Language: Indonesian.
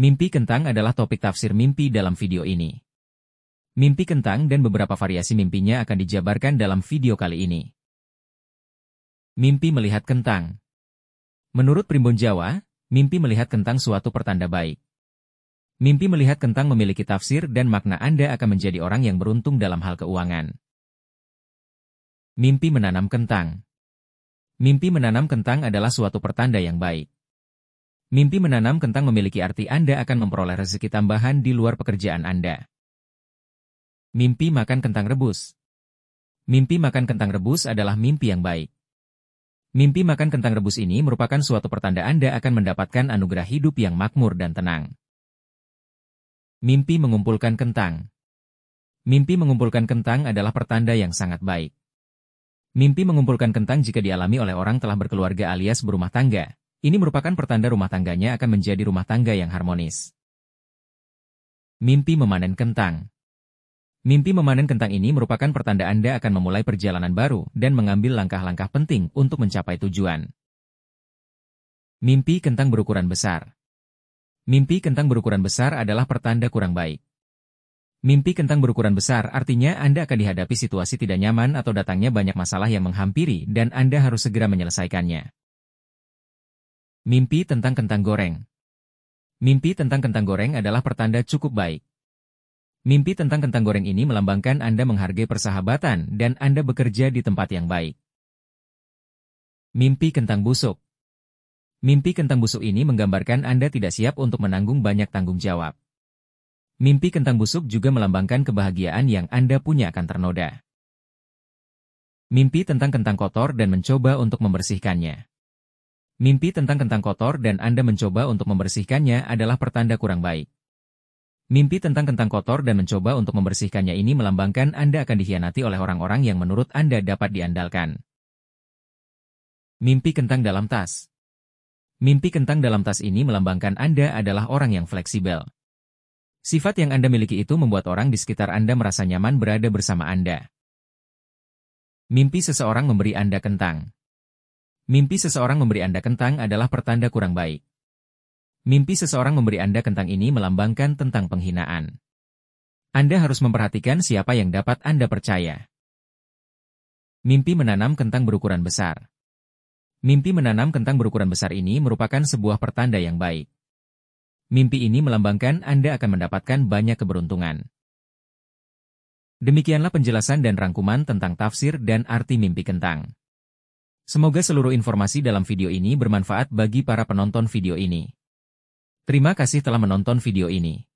Mimpi kentang adalah topik tafsir mimpi dalam video ini. Mimpi kentang dan beberapa variasi mimpinya akan dijabarkan dalam video kali ini. Mimpi melihat kentang Menurut primbon Jawa, mimpi melihat kentang suatu pertanda baik. Mimpi melihat kentang memiliki tafsir dan makna Anda akan menjadi orang yang beruntung dalam hal keuangan. Mimpi menanam kentang Mimpi menanam kentang adalah suatu pertanda yang baik. Mimpi menanam kentang memiliki arti Anda akan memperoleh rezeki tambahan di luar pekerjaan Anda. Mimpi makan kentang rebus Mimpi makan kentang rebus adalah mimpi yang baik. Mimpi makan kentang rebus ini merupakan suatu pertanda Anda akan mendapatkan anugerah hidup yang makmur dan tenang. Mimpi mengumpulkan kentang Mimpi mengumpulkan kentang adalah pertanda yang sangat baik. Mimpi mengumpulkan kentang jika dialami oleh orang telah berkeluarga alias berumah tangga, ini merupakan pertanda rumah tangganya akan menjadi rumah tangga yang harmonis. Mimpi memanen kentang Mimpi memanen kentang ini merupakan pertanda Anda akan memulai perjalanan baru dan mengambil langkah-langkah penting untuk mencapai tujuan. Mimpi kentang berukuran besar Mimpi kentang berukuran besar adalah pertanda kurang baik. Mimpi kentang berukuran besar artinya Anda akan dihadapi situasi tidak nyaman atau datangnya banyak masalah yang menghampiri dan Anda harus segera menyelesaikannya. Mimpi tentang kentang goreng Mimpi tentang kentang goreng adalah pertanda cukup baik. Mimpi tentang kentang goreng ini melambangkan Anda menghargai persahabatan dan Anda bekerja di tempat yang baik. Mimpi kentang busuk Mimpi kentang busuk ini menggambarkan Anda tidak siap untuk menanggung banyak tanggung jawab. Mimpi kentang busuk juga melambangkan kebahagiaan yang Anda punya akan ternoda. Mimpi tentang kentang kotor dan mencoba untuk membersihkannya. Mimpi tentang kentang kotor dan Anda mencoba untuk membersihkannya adalah pertanda kurang baik. Mimpi tentang kentang kotor dan mencoba untuk membersihkannya ini melambangkan Anda akan dikhianati oleh orang-orang yang menurut Anda dapat diandalkan. Mimpi kentang dalam tas Mimpi kentang dalam tas ini melambangkan Anda adalah orang yang fleksibel. Sifat yang Anda miliki itu membuat orang di sekitar Anda merasa nyaman berada bersama Anda. Mimpi seseorang memberi Anda kentang Mimpi seseorang memberi Anda kentang adalah pertanda kurang baik. Mimpi seseorang memberi Anda kentang ini melambangkan tentang penghinaan. Anda harus memperhatikan siapa yang dapat Anda percaya. Mimpi menanam kentang berukuran besar. Mimpi menanam kentang berukuran besar ini merupakan sebuah pertanda yang baik. Mimpi ini melambangkan Anda akan mendapatkan banyak keberuntungan. Demikianlah penjelasan dan rangkuman tentang tafsir dan arti mimpi kentang. Semoga seluruh informasi dalam video ini bermanfaat bagi para penonton video ini. Terima kasih telah menonton video ini.